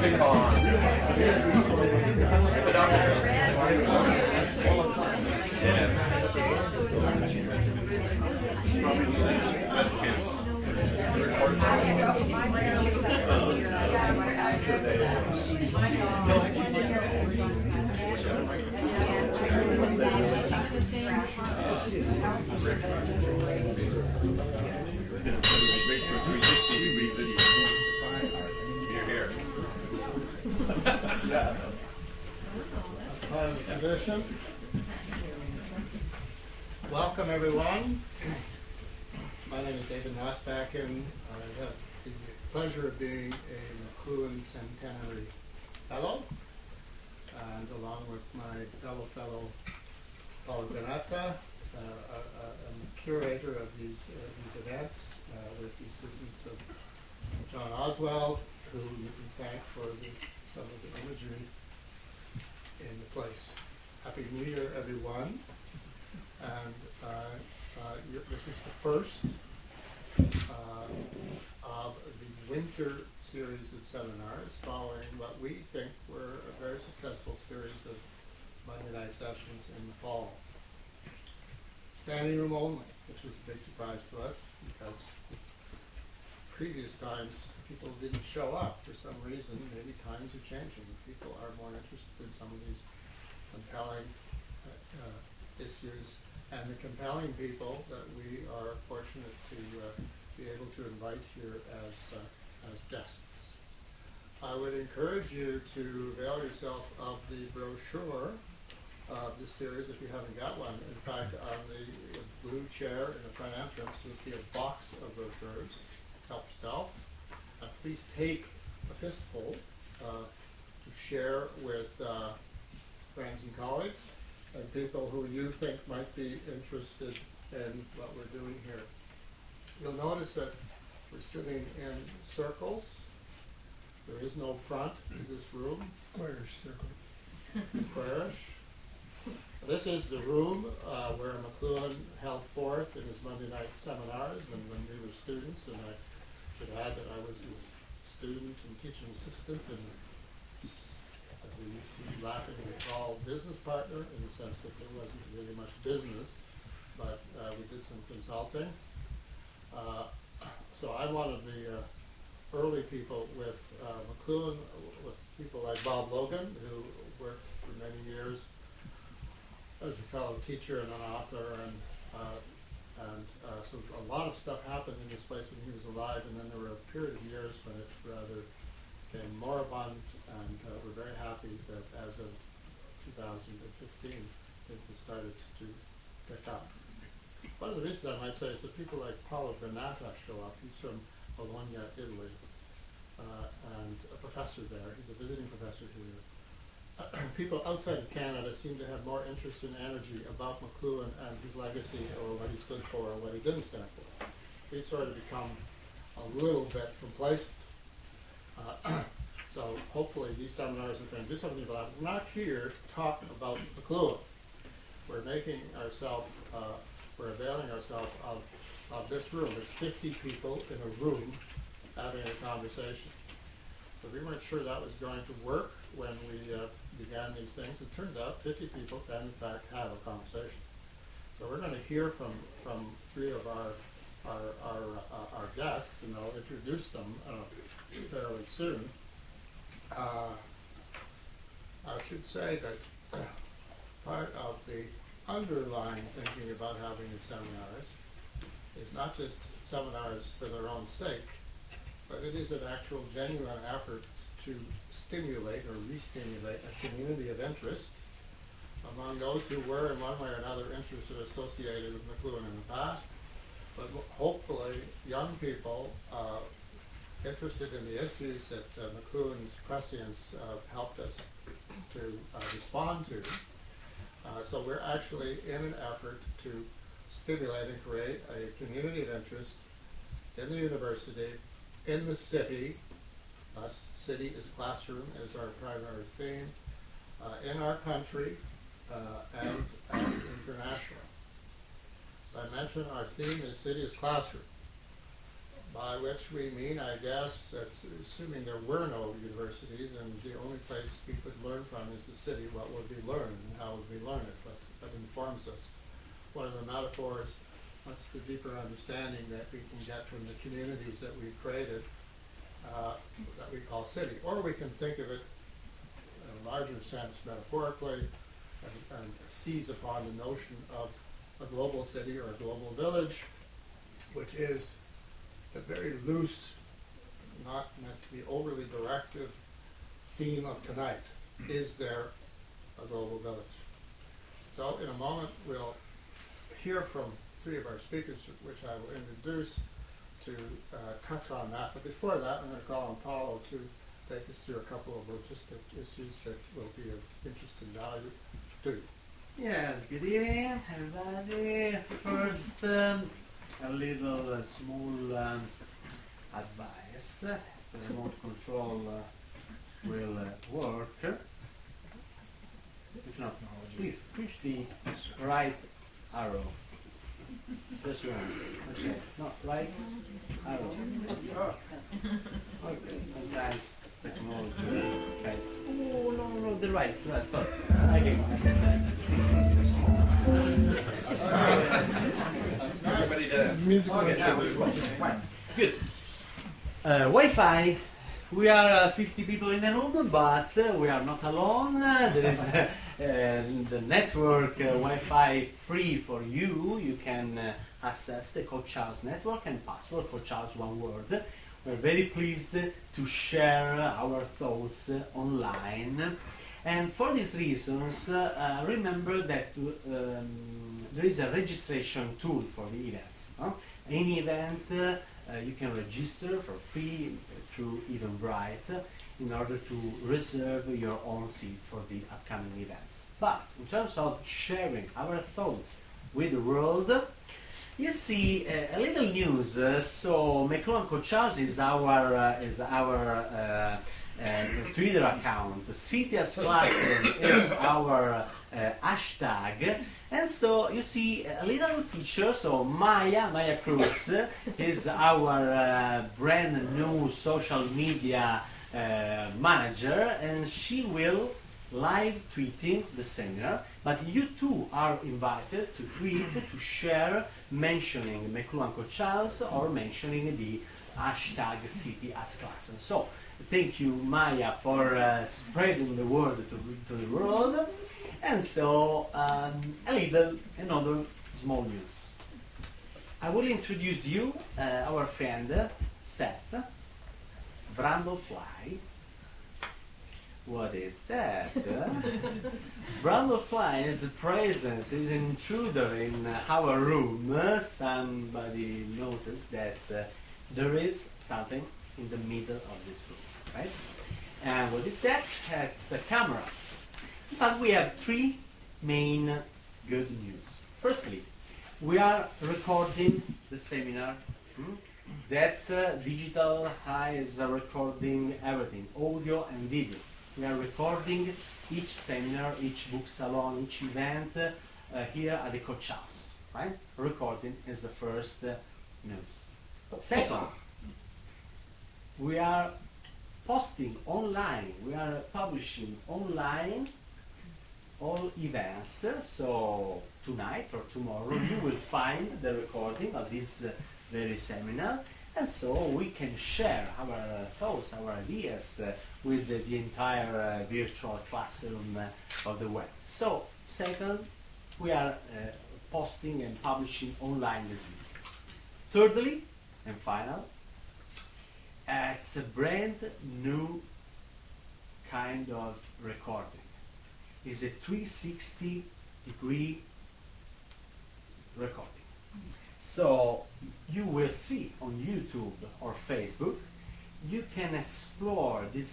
jumping on. Is it up there? Thank you. Welcome, everyone. My name is David Nostbakken. I have the pleasure of being a McLuhan Centenary Fellow, and along with my fellow fellow Paul Granata, uh, I- I- I'm the curator of these, uh, these events uh, with the assistance of John Oswald, who you can thank for the, some of the imagery in the place. Happy New Year, everyone. And uh, uh, this is the first uh, of the winter series of seminars following what we think were a very successful series of Monday night sessions in the fall. Standing room only, which was a big surprise to us because previous times people didn't show up for some reason. Maybe times are changing. People are more interested in some of these compelling uh, uh, issues and the compelling people that we are fortunate to uh, be able to invite here as, uh, as guests. I would encourage you to avail yourself of the brochure of this series if you haven't got one. In fact, on the blue chair in the front entrance, you'll see a box of brochures. Help yourself. Uh, please take a fistful uh, to share with uh, friends and colleagues and people who you think might be interested in what we're doing here. You'll notice that we're sitting in circles. There is no front to this room, Squarish circles. squarish. This is the room uh, where McLuhan held forth in his Monday night seminars and when we were students, and I should add that I was his student and teaching assistant and we used to be laughingly call business partner in the sense that there wasn't really much business, but uh, we did some consulting. Uh, so I'm one of the uh, early people with uh, McLuhan, with people like Bob Logan, who worked for many years as a fellow teacher and an author, and uh, and uh, so a lot of stuff happened in this place when he was alive, and then there were a period of years when it rather became moribund, and uh, we're very happy that as of 2015, things have started to pick up. One of the reasons I might say is that people like Paolo Granata show up. He's from Bologna, Italy, uh, and a professor there. He's a visiting professor here. people outside of Canada seem to have more interest and energy about McLuhan and his legacy or what he stood for or what he didn't stand for. We've sort of become a little bit complacent. Uh, so hopefully these seminars are going to do something about it. We're not here to talk about McLuhan. We're making ourselves, uh, we're availing ourselves of, of this room. It's 50 people in a room having a conversation. So we weren't sure that was going to work when we uh, began these things. It turns out 50 people can in fact have a conversation. So we're going to hear from, from three of our, our, our, uh, our guests, and I'll introduce them uh, fairly soon. Uh, I should say that part of the underlying thinking about having the seminars is not just seminars for their own sake, but it is an actual genuine effort to stimulate or re-stimulate a community of interest among those who were in one way or another interested or associated with McLuhan in the past, but hopefully young people uh, interested in the issues that uh, McLuhan's prescience uh, helped us to uh, respond to. Uh, so we're actually in an effort to stimulate and create a community of interest in the university, in the city, us city is classroom is our primary theme, uh, in our country, uh, and, and international. So I mentioned our theme is city is classroom, by which we mean, I guess, that's assuming there were no universities and the only place we could learn from is the city. What would we learn, and how would we learn it? but what informs us? One of the metaphors, what's the deeper understanding that we can get from the communities that we've created, uh, that we call city. Or we can think of it in a larger sense metaphorically, and, and seize upon the notion of a global city or a global village, which is a very loose, not meant to be overly directive theme of tonight. Is there a global village? So in a moment, we'll hear from three of our speakers, which I will introduce to uh, touch on that. But before that, I'm going to call on Paolo to take us through a couple of logistic issues that will be of interest and value to you. Yes, good evening, everybody. First, um, a little uh, small um, advice. The remote control uh, will uh, work. If not, please push the right arrow. This one. Okay. No, right arrow. Okay. Sometimes technology. Okay. Oh no, no, no, the right. Right. Sorry. Again. That's nice. Music Okay, now we- right. Good. Uh, Wi-Fi. We are uh, 50 people in the room, but uh, we are not alone. Uh, there is uh, the network uh, Wi-Fi free for you. You can uh, access the Coach Charles network and password for Charles one word. We're very pleased to share our thoughts uh, online. And for these reasons, uh, uh, remember that um, there is a registration tool for the events. huh? Any event uh, uh, you can register for free through Eventbrite uh, in order to reserve your own seat for the upcoming events. But in terms of sharing our thoughts with the world, you see uh, a little news. Uh, so McLuhan Coachhouse is our uh, is our uh, uh, Twitter account. CTS Classroom is our uh, hashtag. And so you see a little picture. So Maya Maya Cruz is our uh, brand new social media uh, manager, and she will live tweeting the seminar. But you too are invited to tweet, to share, mentioning McLuhan Charles or mentioning the hashtag City as Class. And so, thank you, Maya, for uh, spreading the word to, to the world. And so, um, a little, another small news. I will introduce you, uh, our friend Seth, Brandlefly. What is that? Brandlefly is a presence, is an intruder in our room. Somebody noticed that uh, there is something in the middle of this room, right? And what is that? It's a camera. In fact, we have three main good news. Firstly, we are recording the seminar. hmm? That uh, digital high is recording everything, audio and video. We are recording each seminar, each book salon, each event uh, here at the coach house. Right? Recording is the first uh, news. Second, we are posting online. We are publishing online all events. So tonight or tomorrow you will find the recording of this uh, very seminar, and so we can share our uh, thoughts, our ideas uh, with the, the entire uh, virtual classroom of the web. So second, we are posting and publishing online this week. Thirdly, and final, uh, it's a brand new kind of recording. It's a 360 degree recording. So you will see on YouTube or Facebook, you can explore this